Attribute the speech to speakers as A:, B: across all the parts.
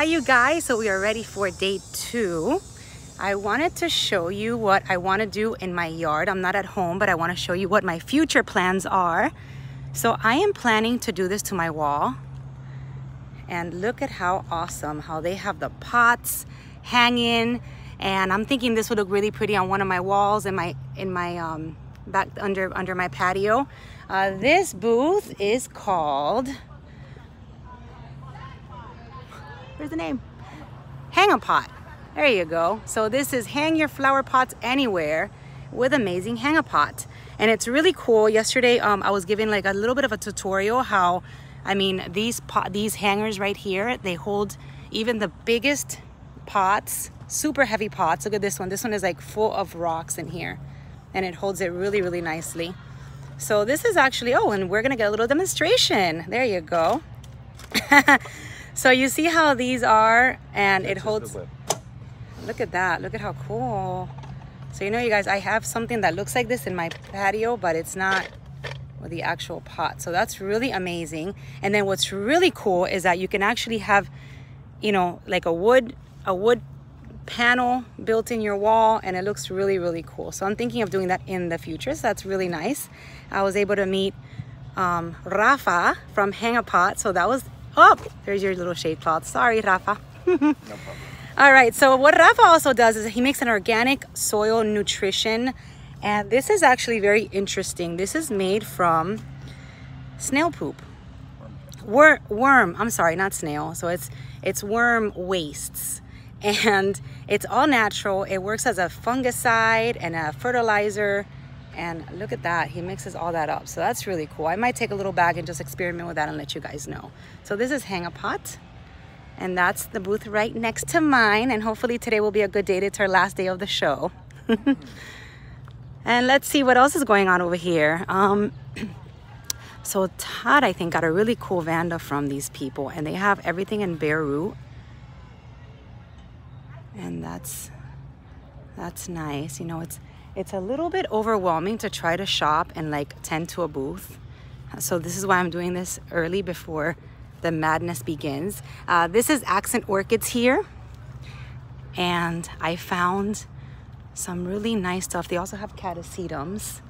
A: Hi you guys, so we are ready for day two. I wanted to show you what I want to do in my yard. I'm not at home, but I want to show you what my future plans are. So I am planning to do this to my wall. And look at how awesome, how they have the pots hanging. And I'm thinking this would look really pretty on one of my walls in my in my um, back under under my patio. Uh, this booth is called Where's the name? Hang a pot. There you go. So this is hang your flower pots anywhere with amazing hang a pot. And it's really cool. Yesterday um, I was giving like a little bit of a tutorial how, I mean, these pot, these hangers right here, they hold even the biggest pots, super heavy pots. Look at this one. This one is like full of rocks in here and it holds it really, really nicely. So this is actually, oh, and we're gonna get a little demonstration. There you go. So you see how these are and it holds, look at that, look at how cool. So you know you guys, I have something that looks like this in my patio, but it's not with the actual pot. So that's really amazing. And then what's really cool is that you can actually have, you know, like a wood, a wood panel built in your wall and it looks really, really cool. So I'm thinking of doing that in the future. So that's really nice. I was able to meet um, Rafa from Hang a Pot. So that was Oh, there's your little shade cloth. Sorry, Rafa. no problem. All right, so what Rafa also does is he makes an organic soil nutrition. And this is actually very interesting. This is made from snail poop. Worm, worm, I'm sorry, not snail. So it's, it's worm wastes. And it's all natural. It works as a fungicide and a fertilizer and look at that he mixes all that up. So that's really cool. I might take a little bag and just experiment with that and let you guys know. So this is hang a pot and that's the booth right next to mine and hopefully today will be a good day. It's our last day of the show. And let's see what else is going on over here. Um, so todd i think got a really cool vanda from these people and they have everything in root and that's that's nice. You know it's it's a little bit overwhelming to try to shop and like tend to a booth. So this is why I'm doing this early before the madness begins. Uh, this is Accent Orchids here. And I found some really nice stuff. They also have catasetums.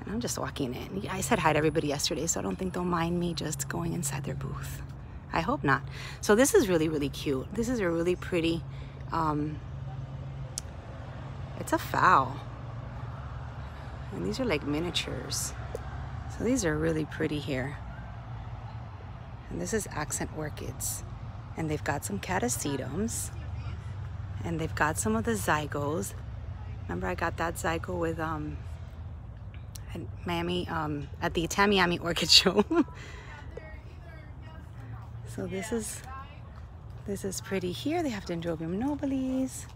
A: And I'm just walking in. I said hi to everybody yesterday, so I don't think they'll mind me just going inside their booth. I hope not. So this is really, really cute. This is a really pretty, um, it's a phal. And these are like miniatures. So these are really pretty here. And this is accent orchids. And they've got some catasetums. And they've got some of the zygos. Remember I got that zygo with um at Miami um at the Tamiami Orchid Show. so this is this is pretty here. They have Dendrobium nobilis.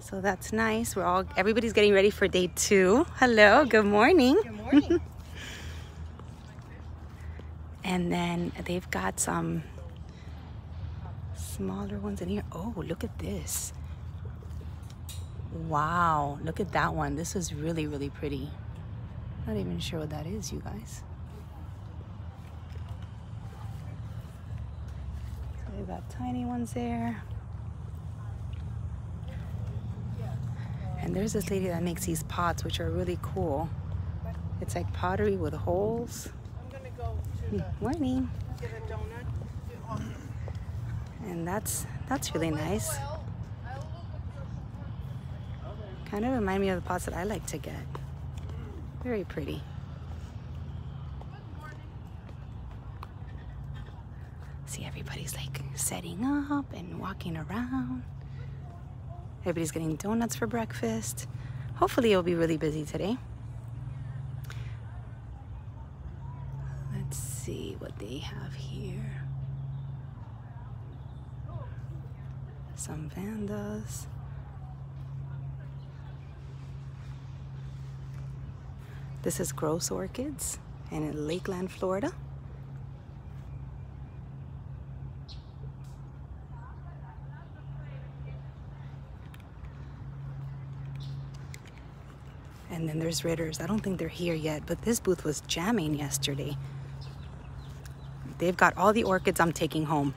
A: So that's nice. We're all, everybody's getting ready for day two. Hello, good morning.
B: Good morning.
A: and then they've got some smaller ones in here. Oh, look at this. Wow, look at that one. This is really, really pretty. Not even sure what that is, you guys. So they've got tiny ones there. And there's this lady that makes these pots, which are really cool. It's like pottery with holes.
B: Go the,
A: Morning. And that's that's really nice. Kind of remind me of the pots that I like to get. Very pretty. See, everybody's like setting up and walking around. Everybody's getting donuts for breakfast. Hopefully it'll be really busy today. Let's see what they have here. Some vandas. This is Gross Orchids and in Lakeland, Florida. And then there's Ritters. I don't think they're here yet, but this booth was jamming yesterday. They've got all the orchids I'm taking home.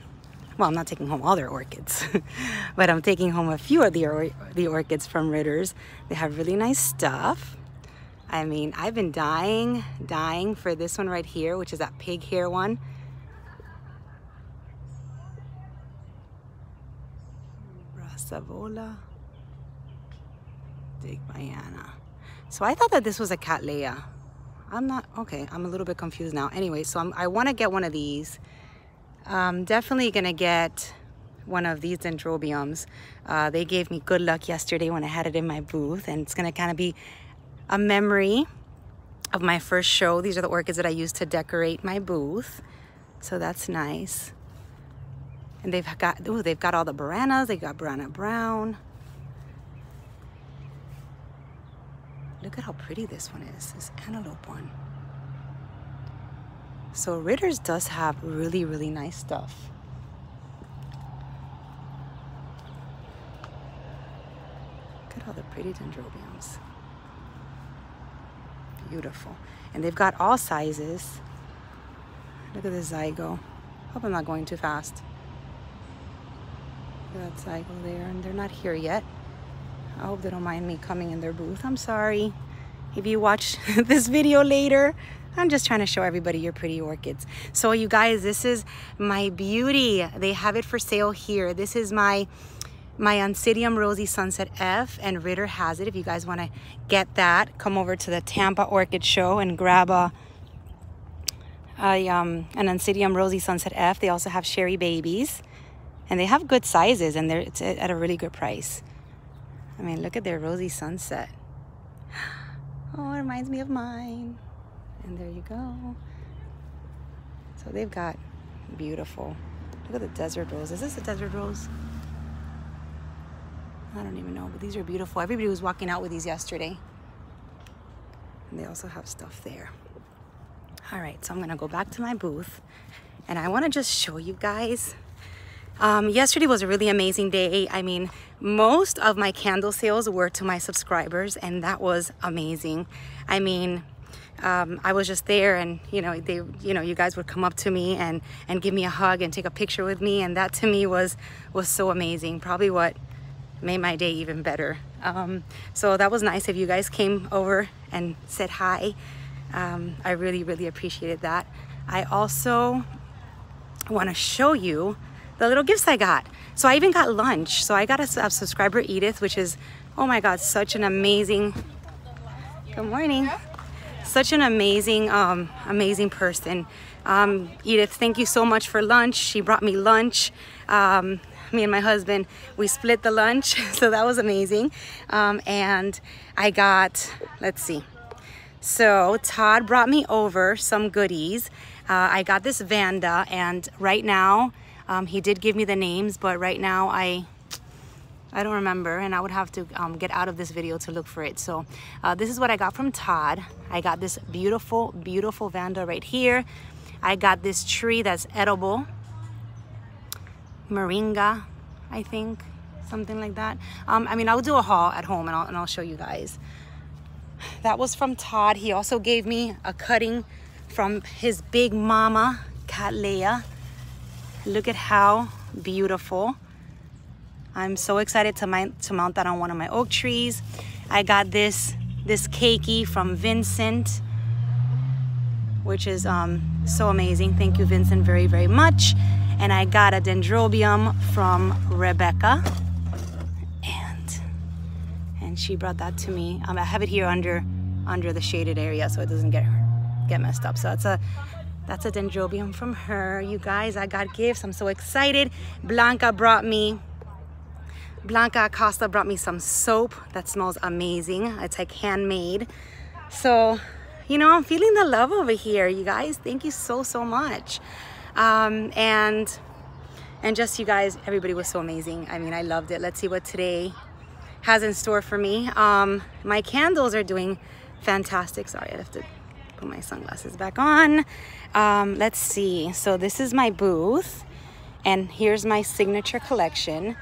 A: well, I'm not taking home all their orchids, but I'm taking home a few of the, or the orchids from Ritter's. They have really nice stuff. I mean, I've been dying, dying for this one right here, which is that pig hair one. Brassavola. Digbyana. So I thought that this was a Cattleya. I'm not, okay, I'm a little bit confused now. Anyway, so I'm, i want to get one of these. I'm definitely going to get one of these dendrobiums. Uh, they gave me good luck yesterday when I had it in my booth and it's going to kind of be a memory of my first show. These are the orchids that I used to decorate my booth. So that's nice. And they've got, oh, they've got all the Buranas. They've got Burana Brown. Look at how pretty this one is, this antelope one. So Ritter's does have really, really nice stuff. Look at all the pretty dendrobiums. Beautiful. And they've got all sizes. Look at this zygo. Hope I'm not going too fast. Look at that zygo there, and they're not here yet. I hope they don't mind me coming in their booth. I'm sorry if you watch this video later. I'm just trying to show everybody your pretty orchids. So you guys, this is my beauty. They have it for sale here. This is my my Oncidium Rosy Sunset F and Ritter has it. If you guys want to get that, come over to the Tampa Orchid Show and grab a, a um, an Oncidium Rosy Sunset F. They also have Sherry Babies and they have good sizes and they're it's at a really good price. I mean, look at their rosy sunset. Oh, it reminds me of mine. And there you go. So they've got beautiful. Look at the desert rose. Is this a desert rose? I don't even know, but these are beautiful. Everybody was walking out with these yesterday. And they also have stuff there. All right, so I'm gonna go back to my booth and I wanna just show you guys um, yesterday was a really amazing day. I mean, most of my candle sales were to my subscribers, and that was amazing. I mean, um, I was just there, and you know, they, you know, you guys would come up to me and and give me a hug and take a picture with me, and that to me was was so amazing. Probably what made my day even better. Um, so that was nice if you guys came over and said hi. Um, I really, really appreciated that. I also want to show you the little gifts I got. So I even got lunch. So I got a, a subscriber, Edith, which is, oh my God, such an amazing, good morning. Such an amazing, um, amazing person. Um, Edith, thank you so much for lunch. She brought me lunch. Um, me and my husband, we split the lunch. So that was amazing. Um, and I got, let's see. So Todd brought me over some goodies. Uh, I got this Vanda and right now um, he did give me the names, but right now I I don't remember and I would have to um, get out of this video to look for it. So uh, this is what I got from Todd. I got this beautiful, beautiful Vanda right here. I got this tree that's edible. Moringa, I think, something like that. Um, I mean, I'll do a haul at home and I'll, and I'll show you guys. That was from Todd. He also gave me a cutting from his big mama, Cattleya. Look at how beautiful. I'm so excited to mount, to mount that on one of my oak trees. I got this, this keiki from Vincent, which is um, so amazing. Thank you, Vincent, very, very much. And I got a dendrobium from Rebecca. And, and she brought that to me. Um, I have it here under, under the shaded area so it doesn't get, get messed up. So it's a that's a dendrobium from her. You guys, I got gifts. I'm so excited. Blanca brought me, Blanca Acosta brought me some soap that smells amazing. It's like handmade. So, you know, I'm feeling the love over here, you guys. Thank you so, so much. Um, and, and just you guys, everybody was so amazing. I mean, I loved it. Let's see what today has in store for me. Um, my candles are doing fantastic. Sorry, I have to put my sunglasses back on. Um, let's see. So this is my booth, and here's my signature collection.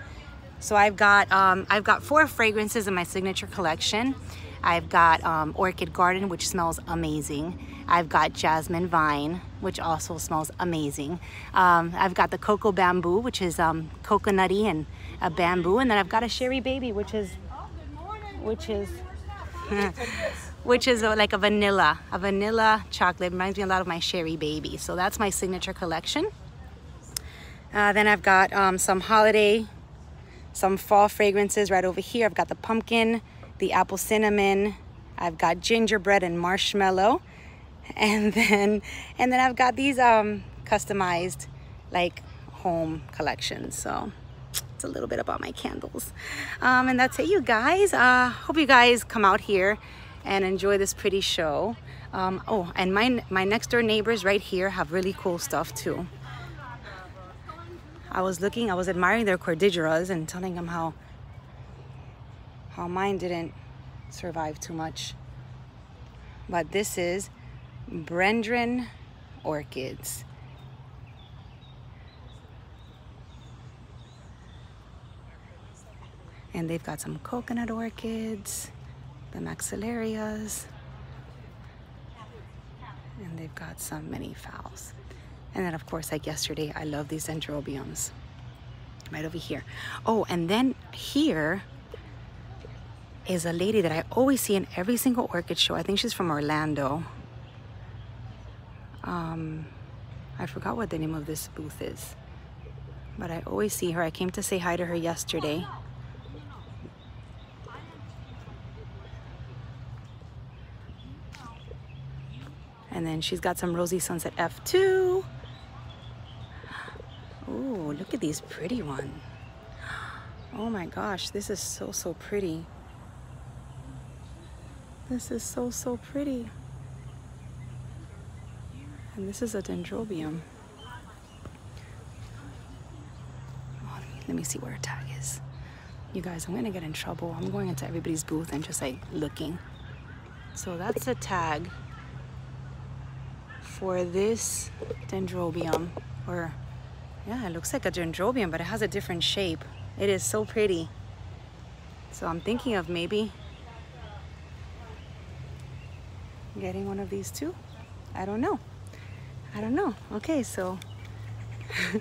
A: So I've got um, I've got four fragrances in my signature collection. I've got um, Orchid Garden, which smells amazing. I've got Jasmine Vine, which also smells amazing. Um, I've got the Cocoa Bamboo, which is um, coconutty and a bamboo. And then I've got a Sherry Baby, which is, which is, which is uh, like a vanilla, a vanilla chocolate. Reminds me a lot of my Sherry Baby. So that's my signature collection. Uh, then I've got um, some holiday, some fall fragrances right over here. I've got the pumpkin, the apple cinnamon. I've got gingerbread and marshmallow. And then, and then I've got these um, customized like home collections. So it's a little bit about my candles. Um, and that's it, you guys. Uh, hope you guys come out here and enjoy this pretty show. Um, oh, and my, my next door neighbors right here have really cool stuff too. I was looking, I was admiring their cordigeras and telling them how how mine didn't survive too much. But this is Brendran orchids. And they've got some coconut orchids, the maxillarias, and they've got some mini phals. And then of course, like yesterday, I love these dendrobiums right over here. Oh, and then here is a lady that I always see in every single orchid show. I think she's from Orlando. Um, I forgot what the name of this booth is, but I always see her. I came to say hi to her yesterday. And then she's got some Rosy Sunset F2. Oh, look at these pretty ones. Oh my gosh, this is so, so pretty. This is so, so pretty. And this is a dendrobium. Oh, let, me, let me see where a tag is. You guys, I'm gonna get in trouble. I'm going into everybody's booth and just like looking. So that's a tag for this dendrobium or yeah, it looks like a dendrobium, but it has a different shape. It is so pretty. So I'm thinking of maybe getting one of these too. I don't know. I don't know. Okay, so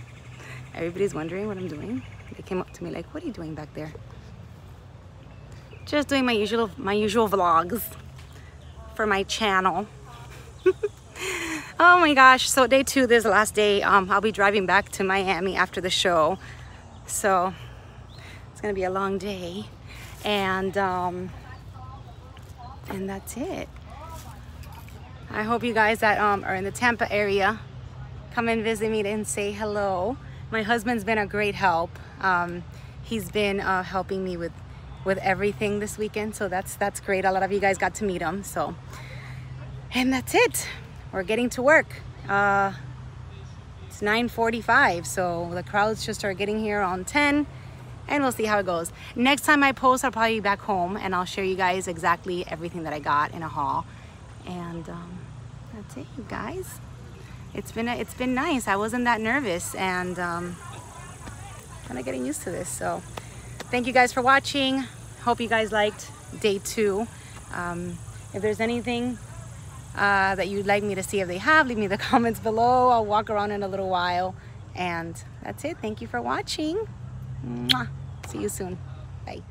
A: everybody's wondering what I'm doing. They came up to me like, what are you doing back there? Just doing my usual my usual vlogs for my channel. Oh my gosh, so day two, this last day. Um, I'll be driving back to Miami after the show. So it's gonna be a long day. And, um, and that's it. I hope you guys that um, are in the Tampa area come and visit me and say hello. My husband's been a great help. Um, he's been uh, helping me with with everything this weekend, so that's that's great. A lot of you guys got to meet him, so and that's it we're getting to work. Uh, it's 9.45, so the crowds should start getting here on 10 and we'll see how it goes. Next time I post, I'll probably be back home and I'll show you guys exactly everything that I got in a haul. And um, that's it, you guys. It's been, a, it's been nice. I wasn't that nervous and um, kind of getting used to this. So thank you guys for watching. Hope you guys liked day two. Um, if there's anything uh, that you'd like me to see if they have, leave me the comments below. I'll walk around in a little while. And that's it. Thank you for watching. Mwah. See you soon. Bye.